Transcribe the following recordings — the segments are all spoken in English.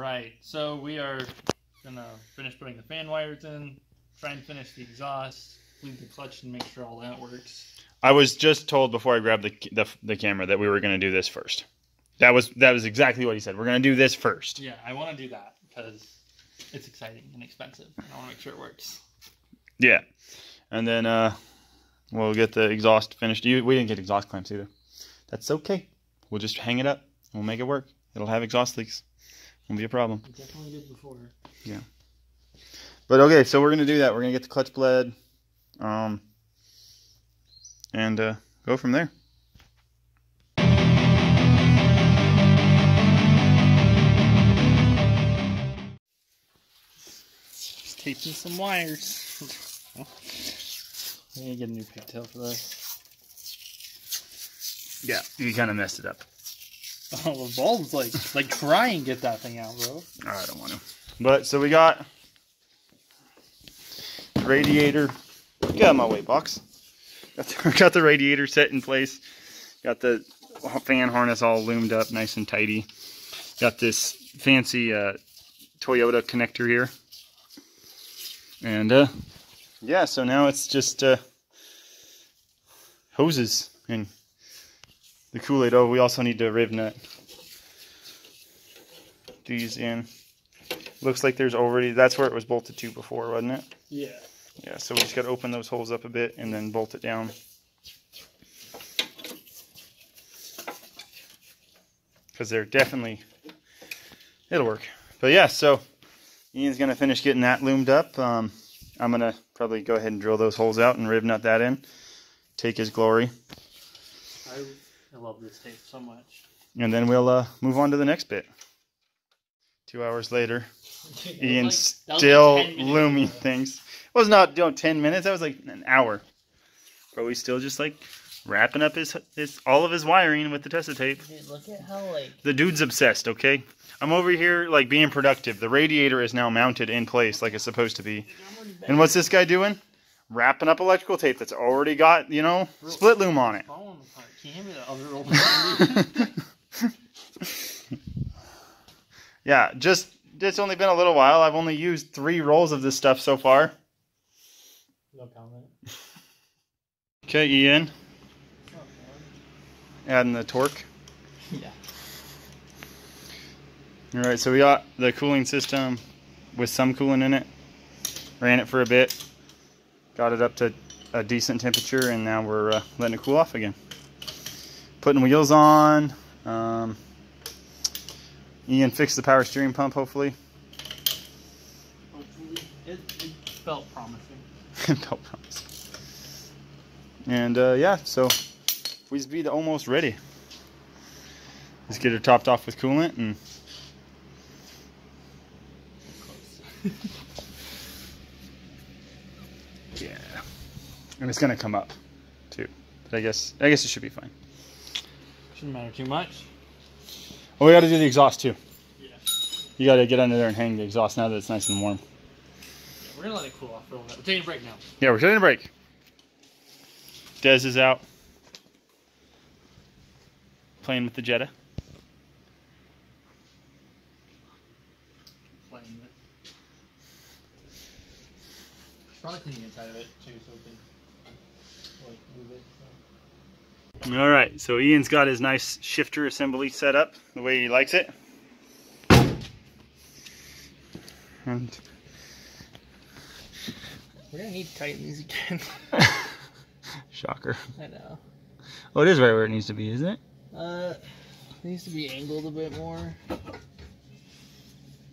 Right, so we are gonna finish putting the fan wires in, try and finish the exhaust, leave the clutch and make sure all that works. I was just told before I grabbed the, the, the camera that we were going to do this first. That was that was exactly what he said. We're going to do this first. Yeah, I want to do that because it's exciting and expensive. And I want to make sure it works. Yeah, and then uh, we'll get the exhaust finished. You, we didn't get exhaust clamps either. That's okay. We'll just hang it up. We'll make it work. It'll have exhaust leaks. Won't be a problem. I definitely did before. But okay, so we're gonna do that. We're gonna get the clutch bled, um, and uh, go from there. Just taping some wires. I need to get a new pigtail for this. Yeah, you kind of messed it up. Oh, the bulb's like, like try and get that thing out, bro. I don't want to. But so we got the radiator. Get out of my way, box. Got the, got the radiator set in place. Got the fan harness all loomed up, nice and tidy. Got this fancy uh, Toyota connector here. And uh, yeah, so now it's just uh, hoses and the Kool-Aid. Oh, we also need to riv nut these in. Looks like there's already, that's where it was bolted to before, wasn't it? Yeah. Yeah, so we just got to open those holes up a bit and then bolt it down. Because they're definitely, it'll work. But yeah, so Ian's going to finish getting that loomed up. Um, I'm going to probably go ahead and drill those holes out and riv nut that in. Take his glory. I, I love this tape so much. And then we'll uh, move on to the next bit. Two hours later, Ian's like still 10 minutes looming ago. things. It was not you know, 10 minutes, that was like an hour. But we still just like wrapping up his, his all of his wiring with the Tesa tape. Dude, look at how like The dude's obsessed, okay? I'm over here like being productive. The radiator is now mounted in place like it's supposed to be. And what's this guy doing? Wrapping up electrical tape that's already got, you know, split loom on it. falling apart. Can you hand me the other roll? yeah, just it's only been a little while. I've only used three rolls of this stuff so far. no comment. Okay, Ian, adding the torque. Yeah. All right, so we got the cooling system with some coolant in it. Ran it for a bit, got it up to a decent temperature, and now we're uh, letting it cool off again. Putting wheels on. Um, Ian fixed the power steering pump, hopefully. Hopefully, it, it felt promising. Felt promising. And uh, yeah, so we be almost ready. Let's get her topped off with coolant and Close. yeah, and it's gonna come up too. But I guess I guess it should be fine. Shouldn't matter too much. Oh, we got to do the exhaust too. Yeah. You got to get under there and hang the exhaust now that it's nice and warm. yeah we're gonna let it cool off for a little bit. We're taking a break now. Yeah, we're taking a break. Dez is out playing with the Jetta. Playing with it. Should Probably clean the inside of it too, so we can like move it. So. All right, so Ian's got his nice shifter assembly set up the way he likes it. And We're gonna need to tighten these again. shocker. I know. Oh, it is right where it needs to be, isn't it? Uh, it needs to be angled a bit more.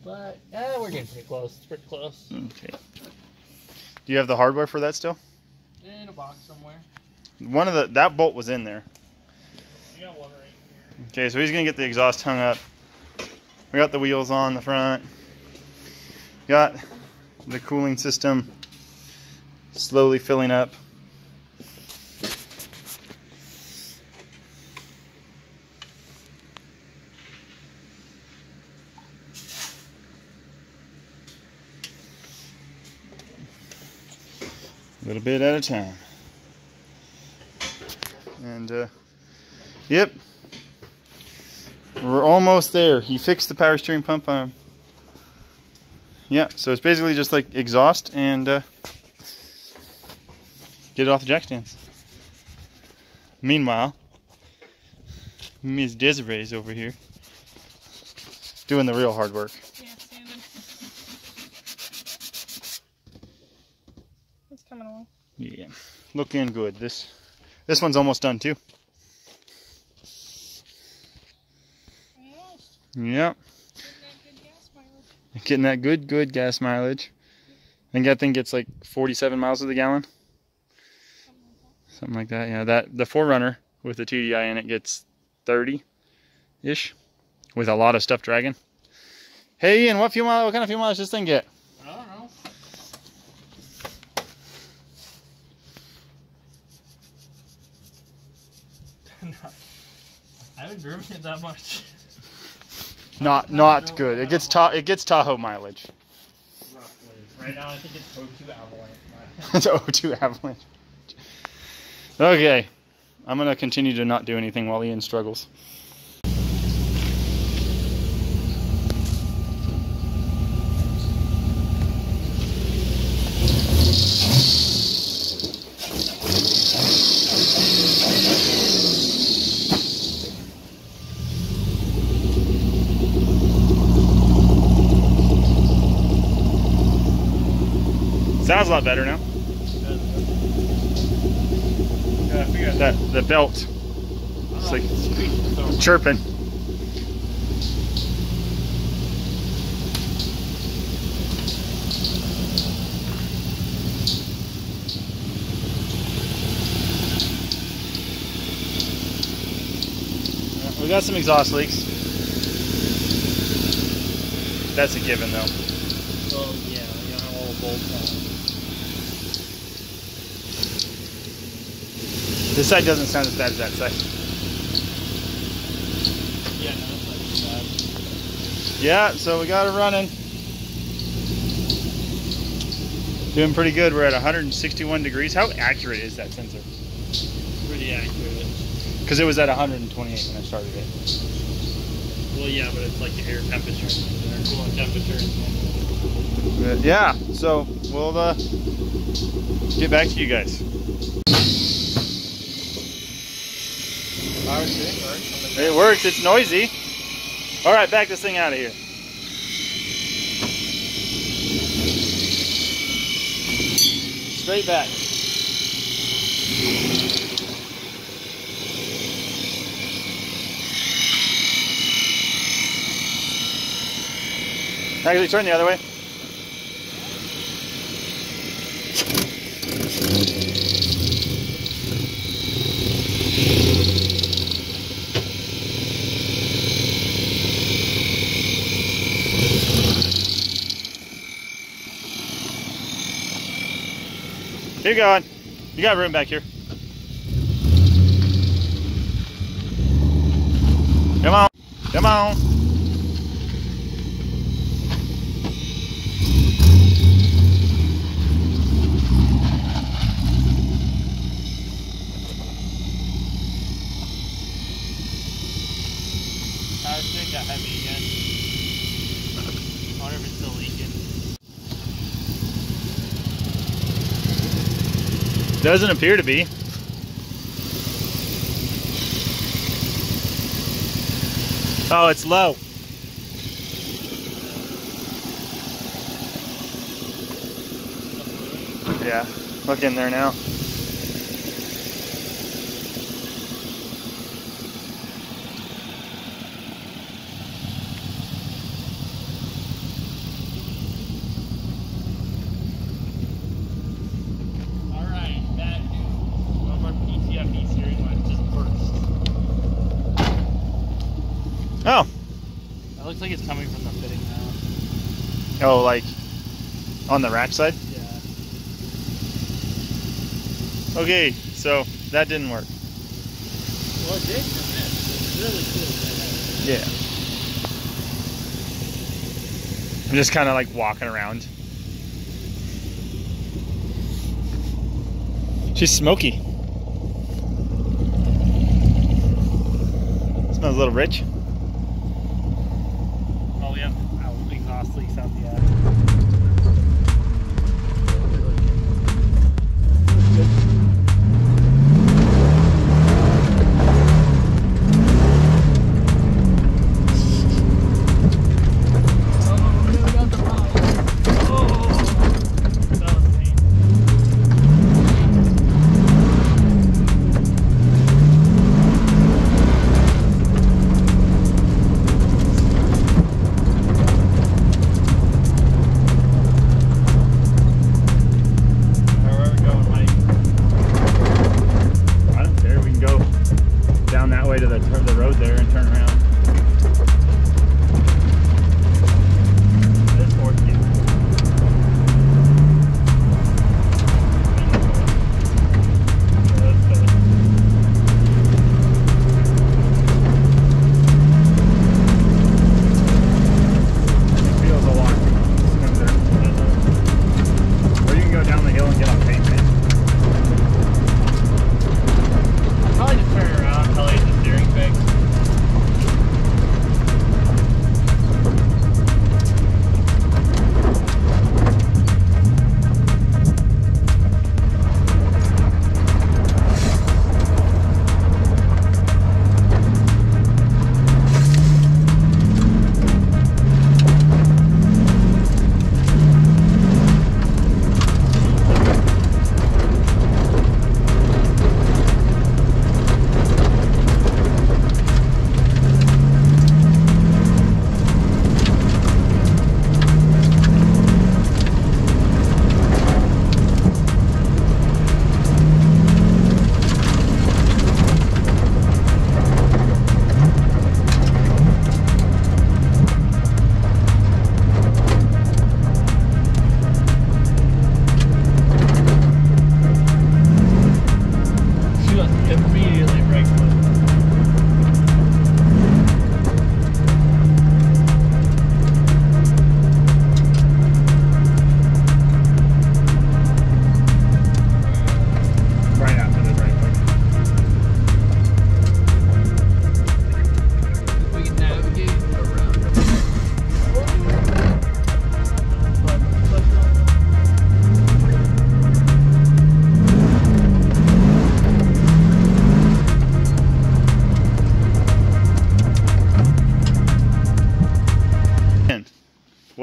But uh, we're getting pretty close. It's pretty close. Okay. Do you have the hardware for that still? In a box somewhere. One of the that bolt was in there. You got one right here. Okay, so he's gonna get the exhaust hung up. We got the wheels on the front. Got the cooling system slowly filling up. Little bit at a time. And uh, yep, we're almost there. He fixed the power steering pump. I'm Yeah, so it's basically just like exhaust and uh, get it off the jack stands. Meanwhile, Ms. Desiree's over here doing the real hard work. Yeah, standing. It's coming along. Yeah, looking good. This this one's almost done too. Yeah, Getting that good mileage. good, gas mileage. I think that thing gets like 47 miles to the gallon, Something like that. Yeah, that the 4Runner with the TDI in it gets 30 ish with a lot of stuff dragging. Hey, and what fuel mile? What kind of fuel mileage does this thing get? I don't know. I haven't driven it that much. Not not good. It gets ta- it gets Tahoe mileage. Roughly. Right now, I think it's O2 Avalanche. it's O2 Avalanche. Okay, I'm gonna continue to not do anything while Ian struggles. Sounds a lot better now. Yeah, I figured That the belt It's like chirping. Uh, we got some exhaust leaks. That's a given though. Oh yeah, you know all bolts on. This side doesn't sound as bad as that side. Yeah, no, that's not bad. Yeah, so we got it running. Doing pretty good. We're at 161 degrees. How accurate is that sensor? Pretty accurate. Because it was at 128 when I started it. Well, yeah, but it's like the air temperature and the coolant temperature. Yeah, so we'll uh, get back to you guys. It works. It's noisy. All right, back this thing out of here. Straight back. Actually, turn the other way. Keep going. You got room back here. Come on. Come on. Power steering got heavy again. I wonder if it's still leaking. Doesn't appear to be. Oh, it's low. Yeah, look in there now. Alright, bad news. One of our PTFE steering lines just burst. Oh, That looks like it's coming from the fitting now. oh, like on the rack side. Yeah. Okay, so that didn't work. Well, it did this. It's really cool. Yeah. I'm just kind of like walking around. She's smoky. Smells a little rich. We out the ass.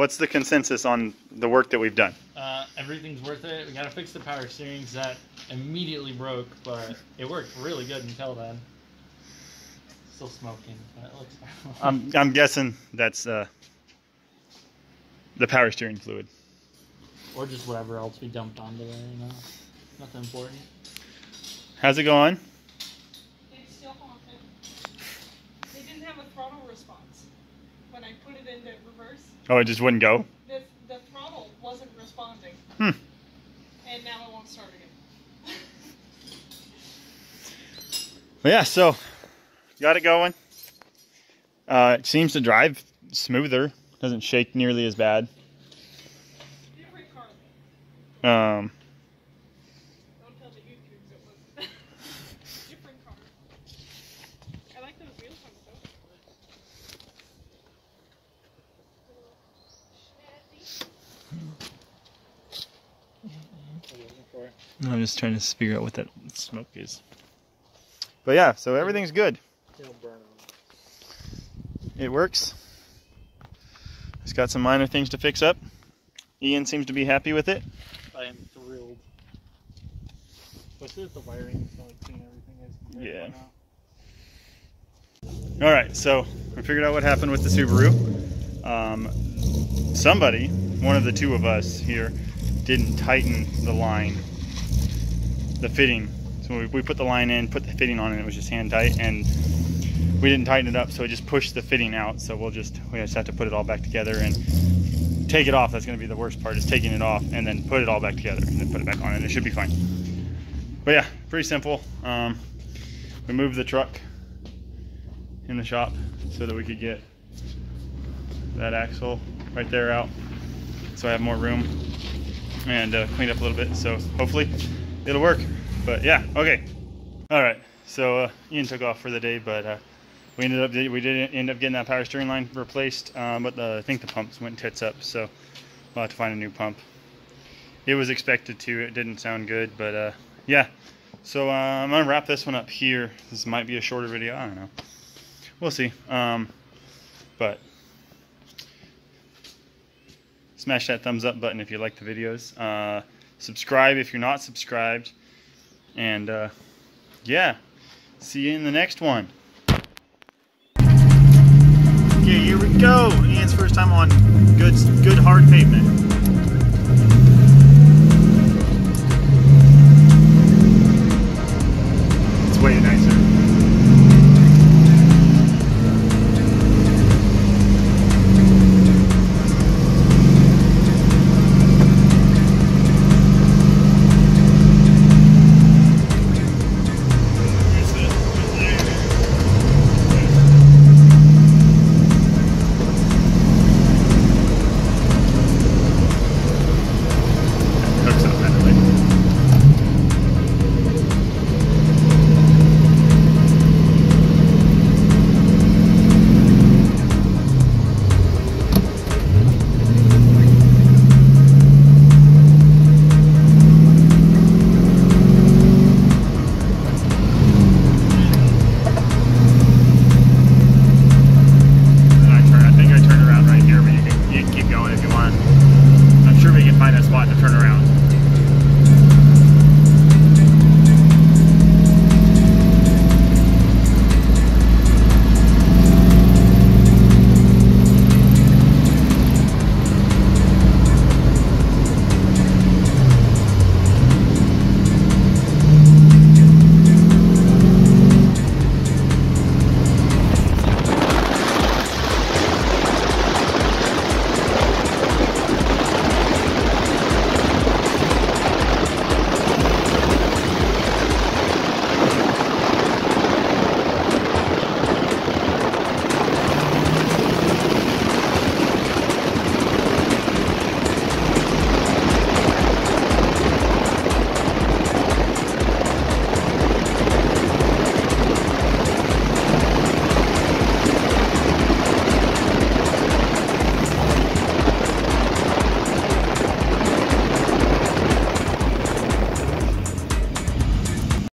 What's the consensus on the work that we've done? Uh, everything's worth it. We gotta fix the power steerings that immediately broke, but it worked really good until then. Still smoking, but it looks. I'm I'm guessing that's uh, the power steering fluid. or just whatever else we dumped onto there. You know, nothing important. How's it going? It's still haunted. They didn't have a throttle response when I put reverse. Oh, it just wouldn't go. The, the throttle wasn't responding. Hmm. And now it won't start again. Yeah, so got it going. Uh, it seems to drive smoother. Doesn't shake nearly as bad. Um, Don't tell the YouTubes it was different car. I like those wheels on the I'm just trying to figure out what that smoke is. But yeah, so everything's good. It'll burn It works. It's got some minor things to fix up. Ian seems to be happy with it. I am thrilled. Especially with the wiring, so like clean everything is. Yeah. All right, so we figured out what happened with the Subaru. Um, somebody, one of the two of us here, didn't tighten the line, the fitting. So we, we put the line in, put the fitting on, and it was just hand tight, and we didn't tighten it up, so it just pushed the fitting out. So we'll just we just have to put it all back together and take it off. That's going to be the worst part is taking it off and then put it all back together and then put it back on, and it should be fine. But yeah, pretty simple. Um, we moved the truck in the shop so that we could get that axle right there out so I have more room and uh, clean up a little bit so hopefully it'll work. But yeah okay. All right so uh, Ian took off for the day but uh, we ended up we did end up getting that power steering line replaced um, but the, I think the pumps went tits up so we'll have to find a new pump. It was expected to it didn't sound good but uh, yeah. So uh, I'm gonna wrap this one up here. This might be a shorter video I don't know. We'll see. Um, but smash that thumbs up button if you like the videos. Uh, subscribe if you're not subscribed. And uh, yeah, see you in the next one. Okay, here we go. Ian's first time on good, good hard pavement. It's way nicer.